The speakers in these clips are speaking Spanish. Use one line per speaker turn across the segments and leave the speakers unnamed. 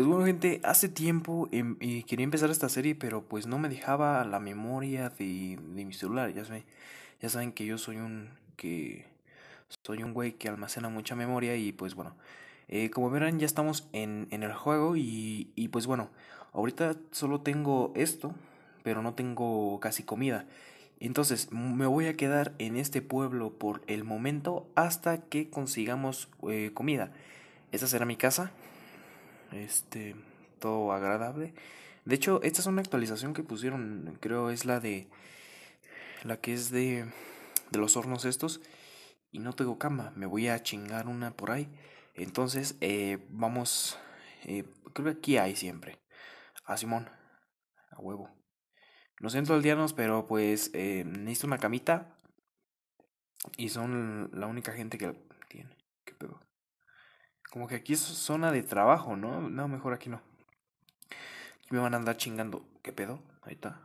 Pues bueno, gente, hace tiempo em, eh, quería empezar esta serie, pero pues no me dejaba la memoria de, mi celular. Ya saben, ya saben que yo soy un que soy un güey que almacena mucha memoria y pues bueno, eh, como verán ya estamos en, en el juego y, y pues bueno, ahorita solo tengo esto, pero no tengo casi comida. Entonces me voy a quedar en este pueblo por el momento hasta que consigamos eh, comida. Esta será mi casa. Este, todo agradable. De hecho, esta es una actualización que pusieron, creo es la de la que es de de los hornos estos y no tengo cama, me voy a chingar una por ahí. Entonces, eh, vamos, eh, creo que aquí hay siempre. A Simón, a huevo. No siento aldeanos, pero pues eh, necesito una camita. Y son la única gente que tiene. ¿Qué pedo? Como que aquí es zona de trabajo, ¿no? No, mejor aquí no. Aquí me van a andar chingando. ¿Qué pedo? Ahí está.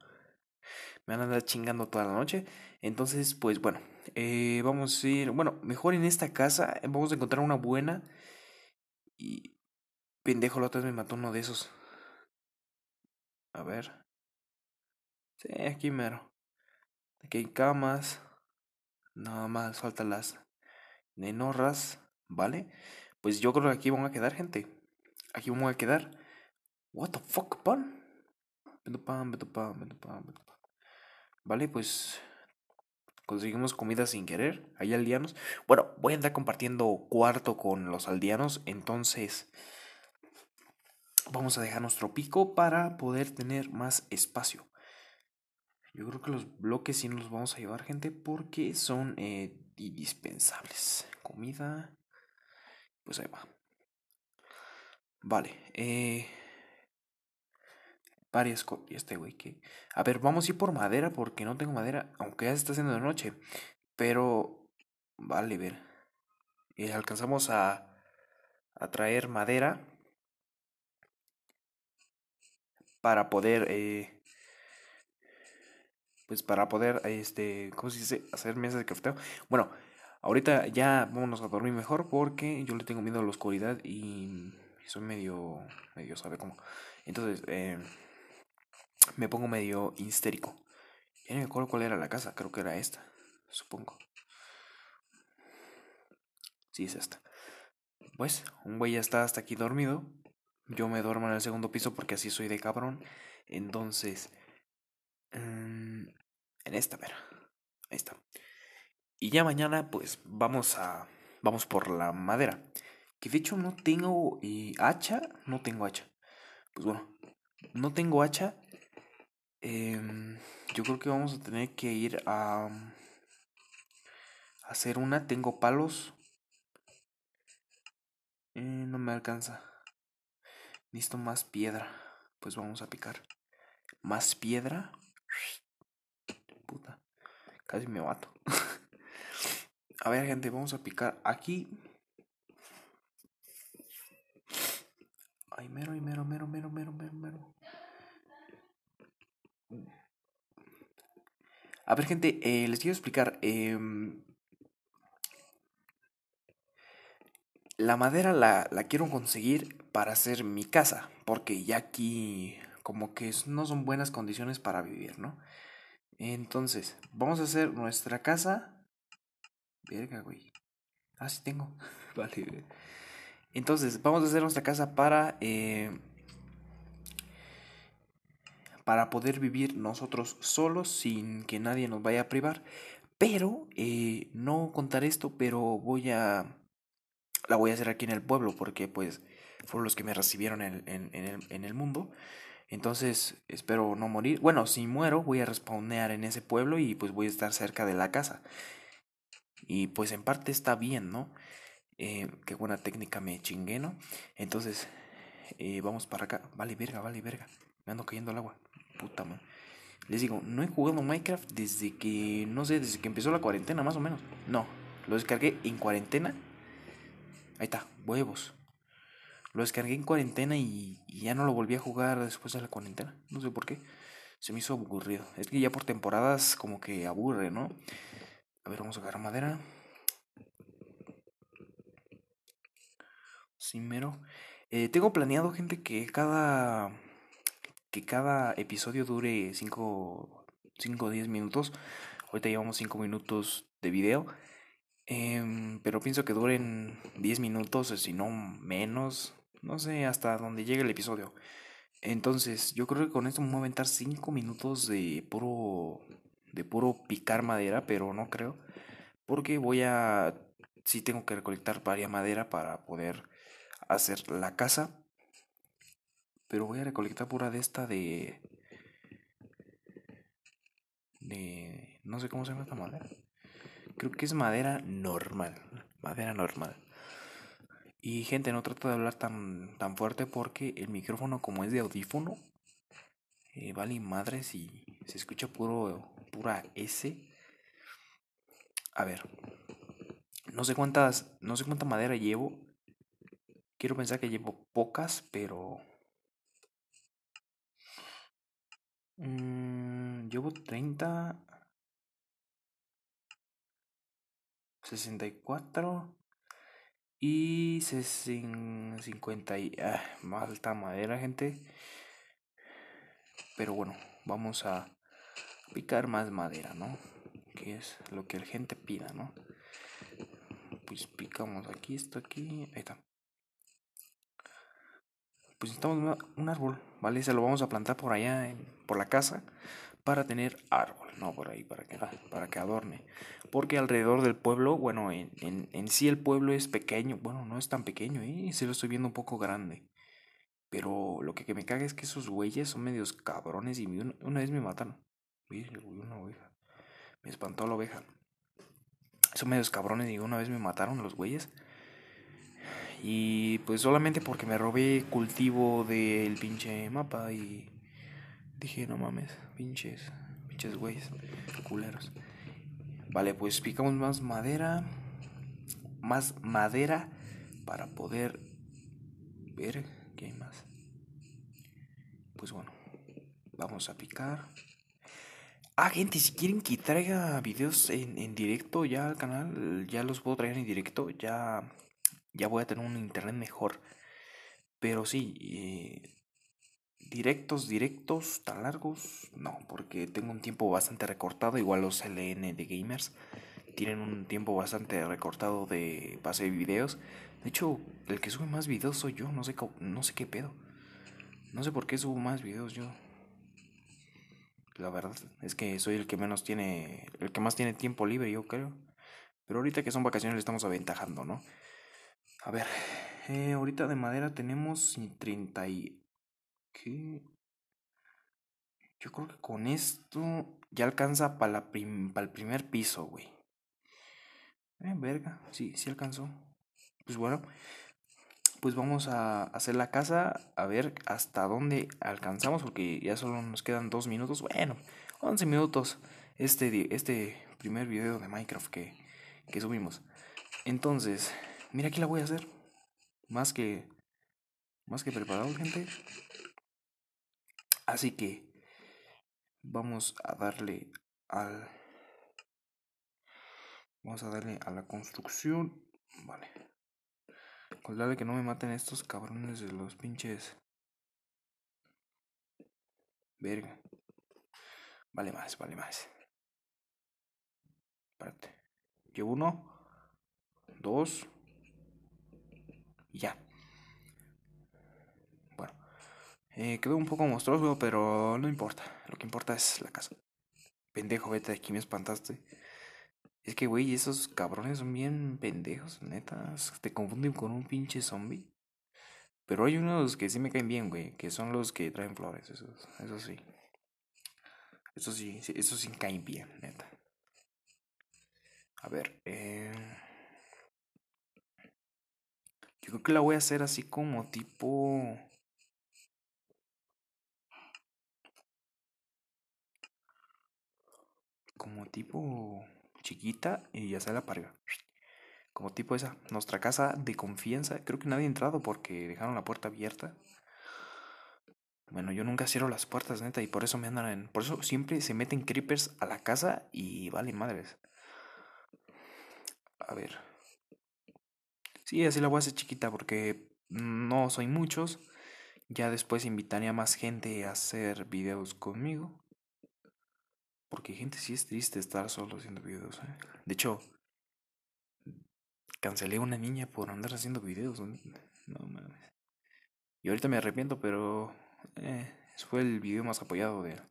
Me van a andar chingando toda la noche. Entonces, pues bueno. Eh, vamos a ir. Bueno, mejor en esta casa. Vamos a encontrar una buena. Y. Pendejo, la otra vez me mató uno de esos. A ver. Sí, aquí mero. Aquí hay camas. Nada más faltan las nenorras. ¿Vale? Pues yo creo que aquí vamos a quedar, gente. Aquí vamos a quedar. What the fuck, pan? Vale, pues conseguimos comida sin querer. Hay aldeanos. Bueno, voy a andar compartiendo cuarto con los aldeanos. Entonces, vamos a dejar nuestro pico para poder tener más espacio. Yo creo que los bloques sí nos vamos a llevar, gente, porque son eh, indispensables. Comida. Pues ahí va. Vale. Eh, varias. Y este güey que... A ver, vamos a ir por madera porque no tengo madera, aunque ya se está haciendo de noche. Pero... Vale, ver. Y alcanzamos a... A traer madera. Para poder... Eh, pues para poder, este, ¿cómo se dice? Hacer mesas de cafeteo. Bueno, ahorita ya vámonos a dormir mejor porque yo le tengo miedo a la oscuridad y soy medio, medio, ¿sabe cómo? Entonces, eh, me pongo medio histérico. Ya no me acuerdo cuál era la casa, creo que era esta, supongo. Sí, es esta. Pues, un güey ya está hasta aquí dormido. Yo me duermo en el segundo piso porque así soy de cabrón. Entonces, Mm, en esta, mera. Ahí está. Y ya mañana, pues vamos a. Vamos por la madera. Que de hecho no tengo y hacha. No tengo hacha. Pues bueno, no tengo hacha. Em, yo creo que vamos a tener que ir a. hacer una. Tengo palos. Eh, no me alcanza. Necesito más piedra. Pues vamos a picar. Más piedra. Puta. Casi me mato. a ver, gente, vamos a picar aquí. Ay, mero, mero, mero, mero, mero, mero, mero. A ver, gente, eh, les quiero explicar. Eh, la madera la, la quiero conseguir para hacer mi casa. Porque ya aquí como que no son buenas condiciones para vivir, ¿no? Entonces, vamos a hacer nuestra casa. Verga, güey. Ah, sí tengo. vale. Entonces, vamos a hacer nuestra casa para... Eh, para poder vivir nosotros solos sin que nadie nos vaya a privar. Pero, eh, no contar esto, pero voy a... La voy a hacer aquí en el pueblo porque pues fueron los que me recibieron en, en, en el mundo. Entonces espero no morir. Bueno, si muero voy a respawnear en ese pueblo y pues voy a estar cerca de la casa. Y pues en parte está bien, ¿no? Eh, qué buena técnica me chingué, ¿no? Entonces, eh, vamos para acá. Vale, verga, vale, verga. Me ando cayendo al agua. Puta man. Les digo, no he jugado Minecraft desde que, no sé, desde que empezó la cuarentena, más o menos. No, lo descargué en cuarentena. Ahí está, huevos. Lo descargué en cuarentena y, ya no lo volví a jugar después de la cuarentena. No sé por qué. Se me hizo aburrido. Es que ya por temporadas como que aburre, ¿no? A ver, vamos a agarrar madera. Sí, mero. Eh, tengo planeado, gente, que cada. que cada episodio dure 5 o 10 minutos. Ahorita llevamos 5 minutos de video. Em, pero pienso que duren 10 minutos, si no menos. No sé, hasta donde llegue el episodio. Entonces, yo creo que con esto me voy a aventar 5 minutos de puro. De puro picar madera, pero no creo. Porque voy a. Sí tengo que recolectar varias madera para poder hacer la casa. Pero voy a recolectar pura de esta de. De. No sé cómo se llama esta madera. Creo que es madera normal. Madera normal. Y gente, no trato de hablar tan, tan fuerte porque el micrófono como es de audífono, eh, vale madre si se escucha puro, S. A ver, no sé cuántas, no sé cuánta madera llevo. Quiero pensar que llevo pocas, pero... Mmm, llevo 30... 64 y 50 y ah, más alta madera, gente. Pero bueno, vamos a picar más madera, ¿no? Que es lo que la gente pida, ¿no? Pues picamos aquí, esto aquí, ahí está. Pues necesitamos un árbol, ¿vale? Se lo vamos a plantar por allá, en, por la casa, para tener árbol, no por ahí, para que, para que adorne. Porque alrededor del pueblo, bueno, en, en, en sí el pueblo es pequeño, bueno, no es tan pequeño, ¿eh? Se lo estoy viendo un poco grande. Pero lo que, me caga es que esos güeyes son medios cabrones y una, vez me matan. Una oveja. Me espantó la oveja. Son medios cabrones y una vez me mataron los güeyes. Y pues solamente porque me robé cultivo del pinche mapa y dije, no mames, pinches, pinches güeyes, culeros. Vale, pues picamos más madera. Más madera para poder ver qué hay más. Pues bueno, vamos a picar. Ah, gente, si quieren que traiga videos en, en directo ya al canal, ya los puedo traer en directo. Ya ya voy a tener un internet mejor. Pero sí, eh, directos, directos, tan largos, no, porque tengo un tiempo bastante recortado, igual los LN de gamers tienen un tiempo bastante recortado de base de videos. De hecho, el que sube más videos soy yo, no sé, no sé qué pedo. No sé por qué subo más videos yo. La verdad es que soy el que menos tiene, el que más tiene tiempo libre, yo creo. Pero ahorita que son vacaciones le estamos aventajando, ¿no? A ver, eh, ahorita de madera tenemos 30 y... Yo creo que con esto ya alcanza para el primer piso, güey. Eh, verga, sí, sí alcanzó. Pues bueno, pues vamos a hacer la casa, a ver hasta dónde alcanzamos, porque ya solo nos quedan dos minutos. Bueno, 11 minutos este, este primer video de Minecraft que, que subimos. Entonces, Mira, aquí la voy a hacer. Más que. Más que preparado, gente. Así que. Vamos a darle al. Vamos a darle a la construcción. Vale. Cuidado que no me maten estos cabrones de los pinches. Verga. Vale más, vale más. Espérate. Llevo uno. Dos ya. Bueno. Eh, quedó un poco monstruoso, pero no importa. Lo que importa es la casa. Pendejo, vete de aquí, me espantaste. Es que, güey, esos cabrones son bien pendejos, neta. Te confunden con un pinche zombie. Pero hay unos que sí me caen bien, güey. Que son los que traen flores. Eso, eso sí. Eso sí, eso sí caen bien, neta. A ver, eh. Yo creo que la voy a hacer así como tipo... Como tipo chiquita y ya se la parga. Como tipo esa. Nuestra casa de confianza. Creo que nadie ha entrado porque dejaron la puerta abierta. Bueno, yo nunca cierro las puertas, neta, y por eso me andan en. Por eso siempre se meten creepers a la casa y vale madres. A ver. Sí, así la voy a hacer chiquita porque no soy muchos. Ya después invitaría a más gente a hacer videos conmigo. Porque gente sí es triste estar solo haciendo videos. ¿eh? De hecho, cancelé a una niña por andar haciendo videos. No mames. Y ahorita me arrepiento, pero eh, fue el video más apoyado de,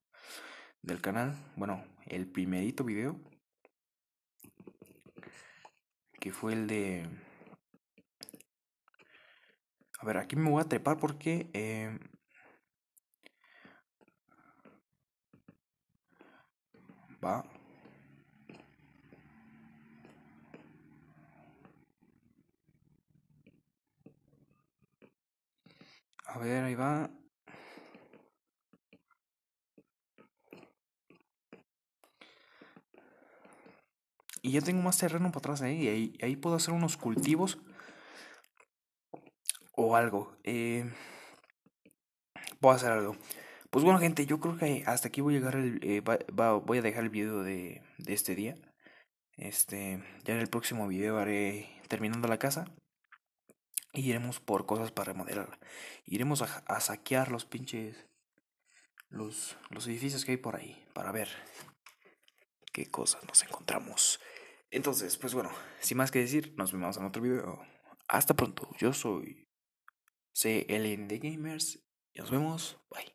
del canal. Bueno, el primerito video. Que fue el de... A ver, aquí me voy a trepar porque... Eh, va. A ver, ahí va. Y ya tengo más terreno para atrás ahí. Ahí, ahí puedo hacer unos cultivos. O algo. Eh, puedo hacer algo. Pues bueno, gente, yo creo que hasta aquí voy a llegar el, eh, voy a dejar el video de, este día. Este, ya en el próximo video haré terminando la casa. Y iremos por cosas para remodelarla. Iremos a, saquear los pinches. Los, edificios que hay por ahí. Para ver qué cosas nos encontramos. Entonces, pues bueno, sin más que decir, nos vemos en otro video. Hasta pronto. Yo soy CLN de Gamers. Y nos vemos. Bye.